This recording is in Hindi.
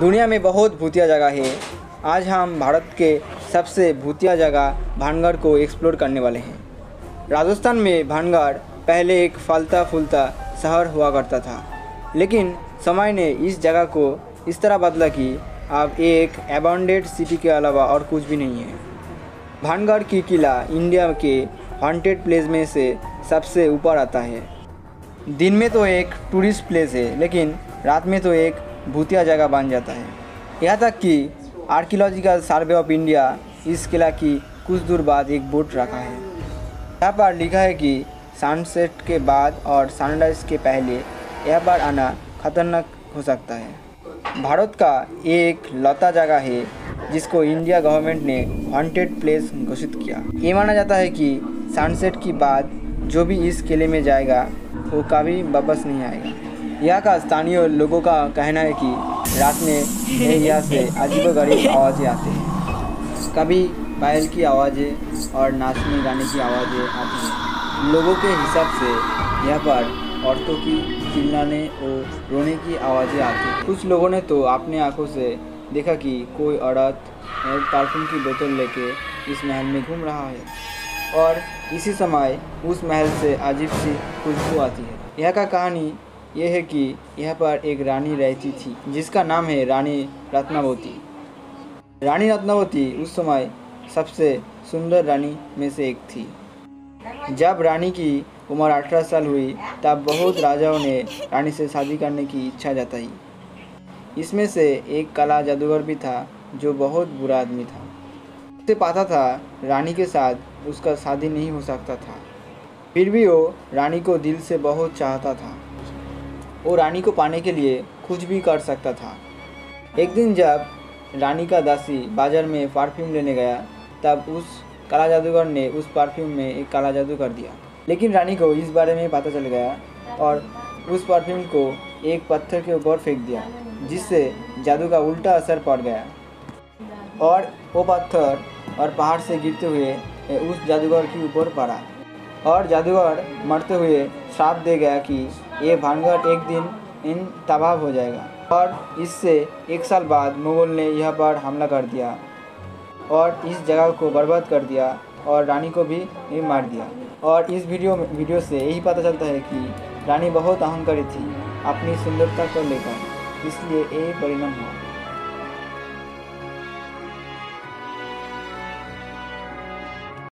दुनिया में बहुत भूतिया जगह है। आज हम भारत के सबसे भूतिया जगह भानगढ़ को एक्सप्लोर करने वाले हैं। राजस्थान में भानगढ़ पहले एक फलता फूलता शहर हुआ करता था। लेकिन समय ने इस जगह को इस तरह बदला कि अब एक एबॉन्डेड सिटी के अलावा और कुछ भी नहीं है। भानगढ़ की किला इंडिया के हॉन्टेड प्लेस में से सबसे ऊपर आता है। दिन में तो एक टूरिस्ट प्लेस है, लेकिन रात में तो एक भूतिया जगह बन जाता है। यहाँ तक कि आर्कियोलॉजिकल सर्वे ऑफ़ इंडिया इस किला की कुछ दूर बाद एक बोर्ड रखा है। यहाँ पर लिखा है कि सनसेट के बाद और सनराइज के पहले यह बार आना खतरनाक हो सकता है। भारत का एक लौता जगह है, जिसको इंडिया गवर्नमेंट ने हॉन्टेड प्लेस घोषित किया। ये माना जाता है कि सनसेट के बाद जो भी इस किले में जाएगा, वो कभी वापस नहीं आएगा। यहाँ का स्थानीय लोगों का कहना है कि रात में यहाँ से अजीब गरीब आवाज़ें आती हैं। कभी बैल की आवाज़ें और नाचने गाने की आवाज़ें आती हैं। लोगों के हिसाब से यहाँ पर औरतों की चिल्लाने और रोने की आवाज़ें आती हैं। कुछ लोगों ने तो अपने आँखों से देखा कि कोई औरत परफ्यूम की बोतल लेके इस महल में घूम रहा है और इसी समय उस महल से अजीब सी खुशबू आती है। यह का कहानी यह है कि यहाँ पर एक रानी रहती थी, जिसका नाम है रानी रत्नावती। रानी रत्नावती उस समय सबसे सुंदर रानी में से एक थी। जब रानी की उम्र अठारह साल हुई, तब बहुत राजाओं ने रानी से शादी करने की इच्छा जताई। इसमें से एक कला जादूगर भी था, जो बहुत बुरा आदमी था। उसे पता था रानी के साथ उसका शादी नहीं हो सकता था। फिर भी वो रानी को दिल से बहुत चाहता था। वो रानी को पाने के लिए कुछ भी कर सकता था। एक दिन जब रानी का दासी बाज़ार में परफ्यूम लेने गया, तब उस काला जादूगर ने उस परफ्यूम में एक काला जादू कर दिया। लेकिन रानी को इस बारे में पता चल गया और उस परफ्यूम को एक पत्थर के ऊपर फेंक दिया, जिससे जादू का उल्टा असर पड़ गया। और वो पत्थर और पहाड़ से गिरते हुए उस जादूगर के ऊपर पड़ा। और जादूगर मरते हुए श्राप दे गया कि ये भानगढ़ एक दिन इन तबाह हो जाएगा। और इससे एक साल बाद मुगल ने यह पर हमला कर दिया और इस जगह को बर्बाद कर दिया और रानी को भी मार दिया। और इस वीडियो वीडियो से यही पता चलता है कि रानी बहुत अहंकारी थी, अपनी सुंदरता को लेकर, इसलिए यही परिणाम हुआ।